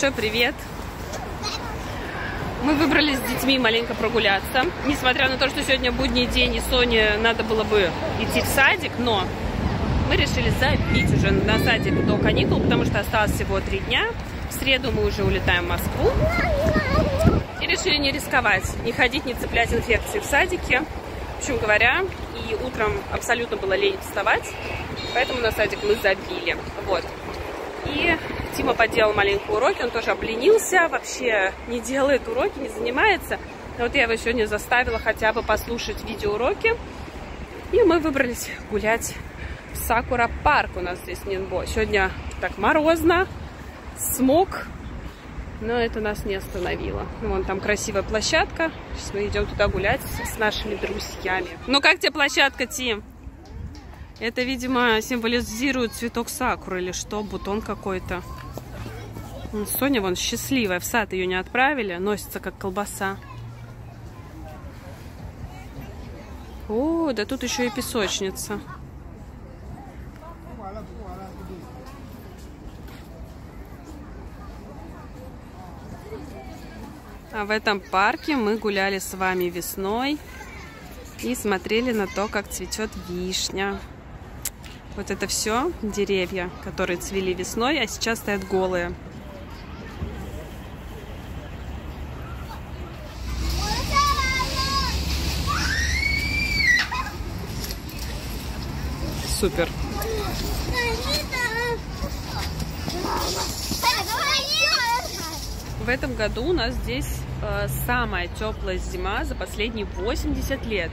Большой привет! Мы выбрались с детьми маленько прогуляться. Несмотря на то, что сегодня будний день и Соне надо было бы идти в садик, но мы решили забить уже на садик до каникул, потому что осталось всего три дня. В среду мы уже улетаем в Москву. И решили не рисковать, не ходить, не цеплять инфекции в садике. В общем говоря, и утром абсолютно было лень вставать, поэтому на садик мы забили. Вот. И Тима поделал маленькие уроки, он тоже обленился, вообще не делает уроки, не занимается. Но вот я его сегодня заставила хотя бы послушать видеоуроки. И мы выбрались гулять в Сакура парк у нас здесь Нинбо. Сегодня так морозно, смог, но это нас не остановило. Ну, вон там красивая площадка. Сейчас мы идем туда гулять с нашими друзьями. Ну, как тебе площадка, Тим? Это, видимо, символизирует цветок сакуры или что, бутон какой-то. Соня вон счастливая, в сад ее не отправили, носится как колбаса. О, да тут еще и песочница. А в этом парке мы гуляли с вами весной и смотрели на то, как цветет вишня. Вот это все деревья, которые цвели весной, а сейчас стоят голые. Супер. В этом году у нас здесь э, самая теплая зима за последние 80 лет.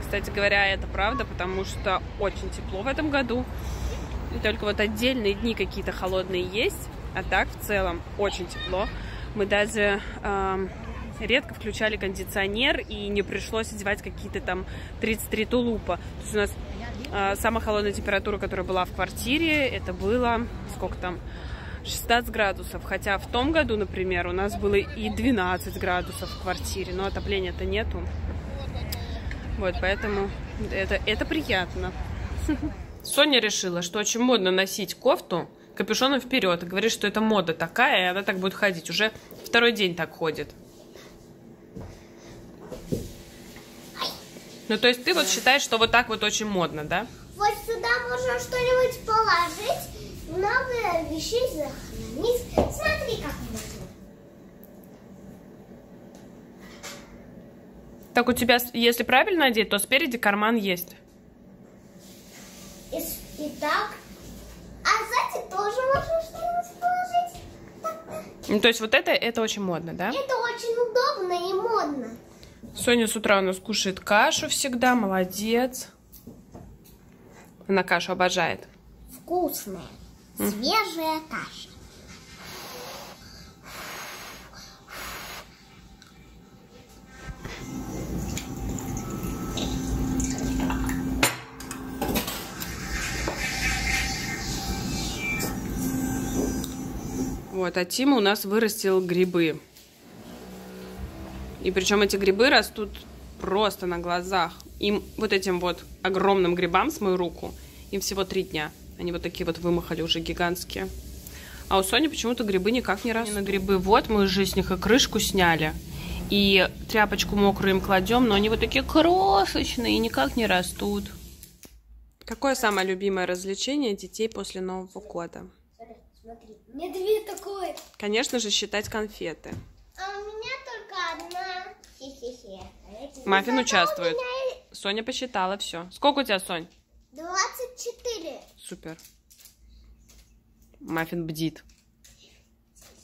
Кстати говоря, это правда, потому что очень тепло в этом году. И только вот отдельные дни какие-то холодные есть, а так в целом очень тепло. Мы даже э, редко включали кондиционер и не пришлось одевать какие-то там 33 тулупа. То есть у нас самая холодная температура, которая была в квартире, это было сколько там 16 градусов. Хотя в том году, например, у нас было и 12 градусов в квартире, но отопления-то нету. Вот, поэтому это, это приятно. Соня решила, что очень модно носить кофту капюшоном вперед. И говорит, что это мода такая, и она так будет ходить. Уже второй день так ходит. Ну, то есть ты вот считаешь, что вот так вот очень модно, да? Вот сюда можно что-нибудь положить, много вещей захоронить. Смотри, как можно. Так у тебя, если правильно одеть, то спереди карман есть. И, и так. А сзади тоже можно что-нибудь положить. Ну, то есть вот это, это очень модно, да? Это очень удобно и модно. Соня с утра у нас кушает кашу всегда, молодец. Она кашу обожает. Вкусная, свежая каша. Вот, а Тима у нас вырастил грибы. И причем эти грибы растут просто на глазах. Им вот этим вот огромным грибам с мою руку, им всего три дня. Они вот такие вот вымахали уже гигантские. А у Сони почему-то грибы никак не растут. На грибы вот мы уже с них и крышку сняли. И тряпочку мокрую им кладем, но они вот такие крошечные и никак не растут. Какое самое любимое развлечение детей после Нового года? Смотри, мне две такой. Конечно же, считать конфеты. А у меня только одна. Маффин участвует. Соня посчитала все. Сколько у тебя, Сонь? 24. Супер. Маффин бдит.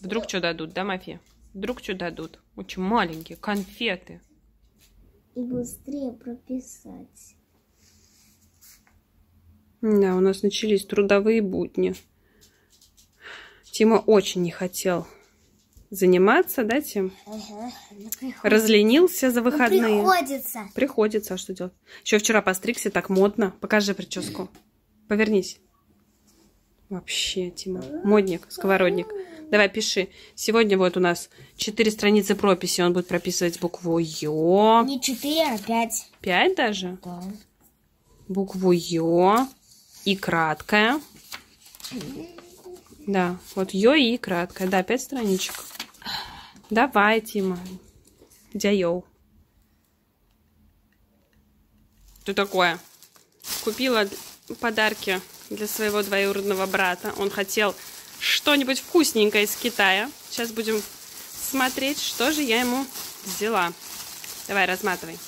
Вдруг что дадут, да, Мафия? Вдруг что дадут? Очень маленькие конфеты. И быстрее прописать. Да, у нас начались трудовые будни. Тима очень не хотел заниматься, да, Тим? Ага. Разленился за выходные. приходится. Приходится, а что делать? Еще вчера постригся, так модно. Покажи прическу. Повернись. Вообще, Тима. Модник, сковородник. Давай, пиши. Сегодня вот у нас четыре страницы прописи. Он будет прописывать букву Ё. Не 4, а 5. Пять даже? Да. Букву Ё. И краткая. Да, вот йо и краткая. Да, пять страничек. Давай, Тима. Дяйоу. Что такое? Купила подарки для своего двоюродного брата. Он хотел что-нибудь вкусненькое из Китая. Сейчас будем смотреть, что же я ему взяла. Давай, разматывай.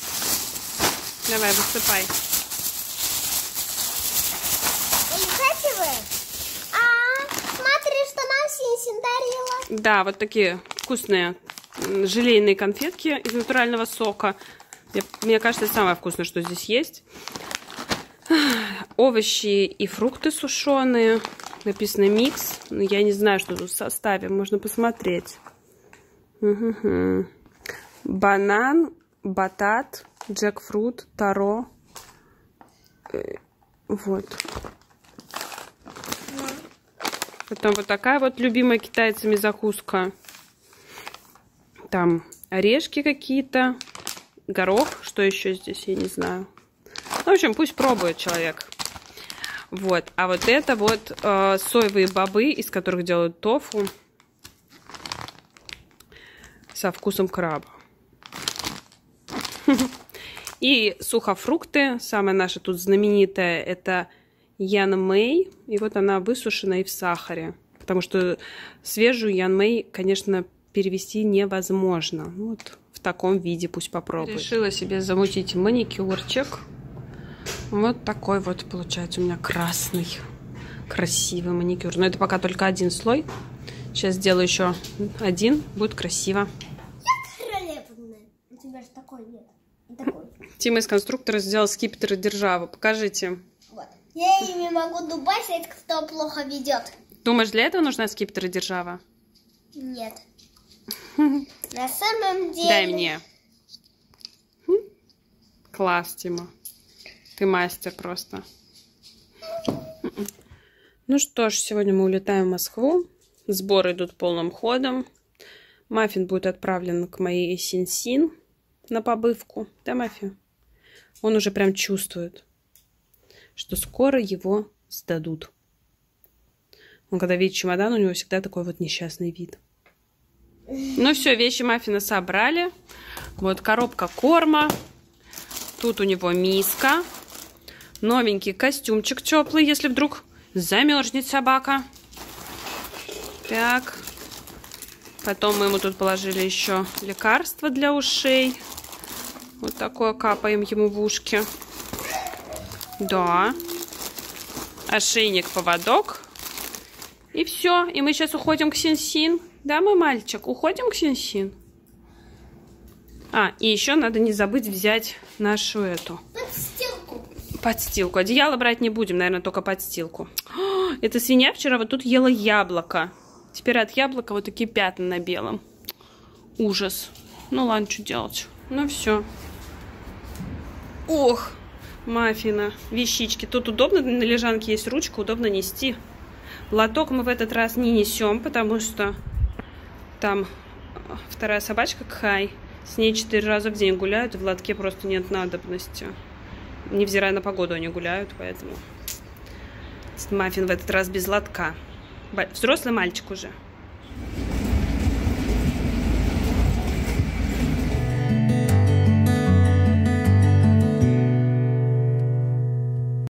Давай, высыпай. А, смотри, что нам Синсин дарила. Да, вот такие вкусные желейные конфетки из натурального сока. Мне, мне кажется, это самое вкусное, что здесь есть. Овощи и фрукты сушеные. Написано микс. Но я не знаю, что тут в составе. Можно посмотреть. Угу. Банан, батат, джекфрут, таро. Э, вот. Потом вот такая вот любимая китайцами закуска. Там орешки какие-то, горох, что еще здесь, я не знаю. Ну, в общем, пусть пробует человек. Вот, а вот это вот э, соевые бобы, из которых делают тофу со вкусом краба. И сухофрукты, самая наша тут знаменитая, это Ян Мэй. И вот она высушена и в сахаре. Потому что свежую Ян Мэй, конечно, перевести невозможно. Вот в таком виде пусть попробует. Решила себе замутить маникюрчик. Вот такой вот получается у меня красный, красивый маникюр. Но это пока только один слой. Сейчас сделаю еще один, будет красиво. У тебя же такой нет. такой. Тима из конструктора сделал скипетр державу. Покажите. Вот. Я ими могу дубасить, кто плохо ведет. Думаешь, для этого нужна скипетр держава? Нет. На самом деле... Дай мне. Класс, Тима. Ты мастер просто. Ну что ж, сегодня мы улетаем в Москву. Сборы идут полным ходом. Маффин будет отправлен к моей Синсин на побывку. Да, Маффи? Он уже прям чувствует, что скоро его сдадут. Он когда видит чемодан, у него всегда такой вот несчастный вид. Ну все, вещи Маффина собрали. Вот коробка корма. Тут у него миска. Новенький костюмчик теплый, если вдруг замерзнет собака. Так. Потом мы ему тут положили еще лекарство для ушей. Вот такое капаем ему в ушки. Да. Ошейник, поводок. И все. И мы сейчас уходим к Синсин. -син. Да, мой мальчик, уходим к Синсин? А, и еще надо не забыть взять нашу эту... Подстилку. Подстилку. Одеяло брать не будем, наверное, только подстилку. О, эта свинья вчера вот тут ела яблоко. Теперь от яблока вот такие пятна на белом. Ужас. Ну ладно, что делать? Ну все. Ох, маффина, вещички. Тут удобно, на лежанке есть ручка, удобно нести. Лоток мы в этот раз не несем, потому что там вторая собачка Кхай. С ней четыре раза в день гуляют, в лотке просто нет надобности. Невзирая на погоду они гуляют, поэтому... Маффин в этот раз без лотка. Взрослый мальчик уже.